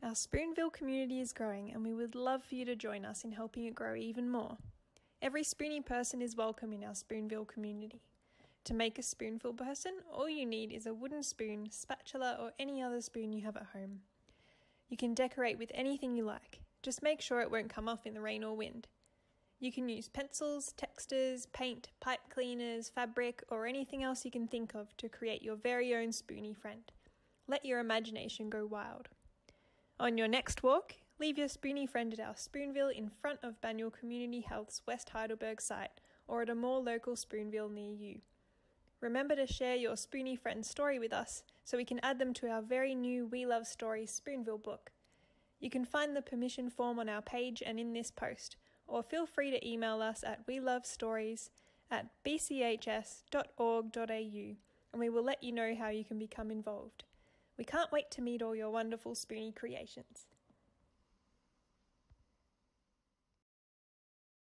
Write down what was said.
Our Spoonville community is growing, and we would love for you to join us in helping it grow even more. Every spoony person is welcome in our Spoonville community. To make a spoonful person, all you need is a wooden spoon, spatula, or any other spoon you have at home. You can decorate with anything you like, just make sure it won't come off in the rain or wind. You can use pencils, textas, paint, pipe cleaners, fabric, or anything else you can think of to create your very own spoony friend. Let your imagination go wild. On your next walk, leave your spoony friend at our Spoonville in front of Banyule Community Health's West Heidelberg site or at a more local Spoonville near you. Remember to share your spoony friend's story with us so we can add them to our very new We Love Stories Spoonville book. You can find the permission form on our page and in this post, or feel free to email us at welovestories at bchs.org.au and we will let you know how you can become involved. We can't wait to meet all your wonderful spoony creations.